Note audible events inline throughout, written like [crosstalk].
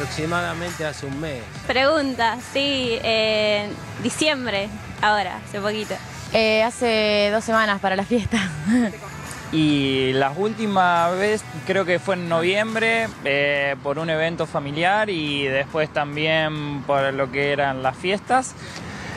aproximadamente hace un mes. Pregunta, sí, eh, diciembre, ahora, hace poquito. Eh, hace dos semanas para la fiesta. [laughs] Y la última vez creo que fue en noviembre eh, por un evento familiar y después también por lo que eran las fiestas.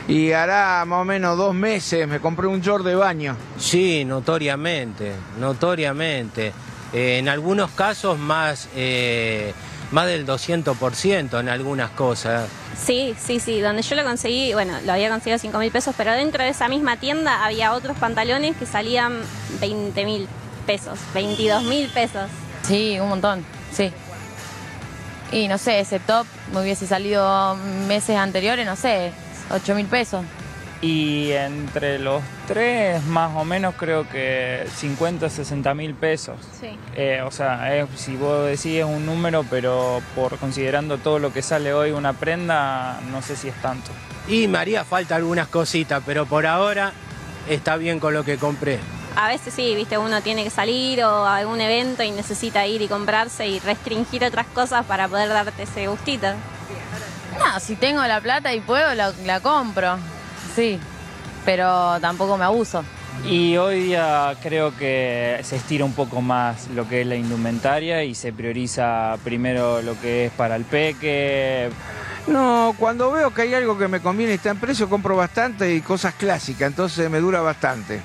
Y hará más o menos dos meses me compré un short de baño. Sí, notoriamente, notoriamente. Eh, en algunos casos más, eh, más del 200% en algunas cosas. Sí, sí, sí, donde yo lo conseguí, bueno, lo había conseguido 5 mil pesos, pero dentro de esa misma tienda había otros pantalones que salían 20 mil pesos, 22 mil pesos. Sí, un montón, sí. Y no sé, ese top me hubiese salido meses anteriores, no sé, 8 mil pesos. Y entre los tres, más o menos, creo que 50, 60 mil pesos. Sí. Eh, o sea, es- si vos decís es un número, pero por considerando todo lo que sale hoy una prenda, no sé si es tanto. Y me haría falta algunas cositas, pero por ahora está bien con lo que compré. A veces sí, viste, uno tiene que salir o a algún evento y necesita ir y comprarse y restringir otras cosas para poder darte ese gustito. No, si tengo la plata y puedo, la, la compro. Sí, pero tampoco me abuso. Y hoy día creo que se estira un poco más lo que es la indumentaria y se prioriza primero lo que es para el peque. No, cuando veo que hay algo que me conviene y está en precio, compro bastante y cosas clásicas, entonces me dura bastante.